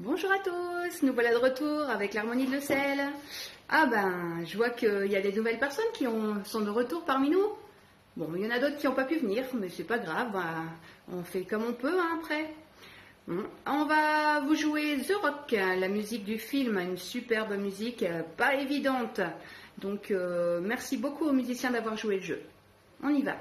Bonjour à tous, nous voilà de retour avec l'harmonie de Le Sel. Ah ben, je vois qu'il y a des nouvelles personnes qui ont- sont de retour parmi nous. Bon, il y en a d'autres qui n'ont pas pu venir, mais c'est pas grave, ben, on fait comme on peut hein, après. On va vous jouer The Rock, la musique du film, une superbe musique, pas évidente. Donc euh, merci beaucoup aux musiciens d'avoir joué le jeu. On y va.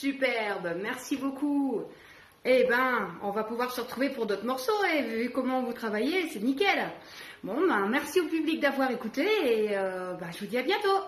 Superbe, merci beaucoup. Eh ben, on va pouvoir se retrouver pour d'autres morceaux, et vu comment vous travaillez, c'est nickel. Bon, ben, merci au public d'avoir écouté, et euh, ben, je vous dis à bientôt.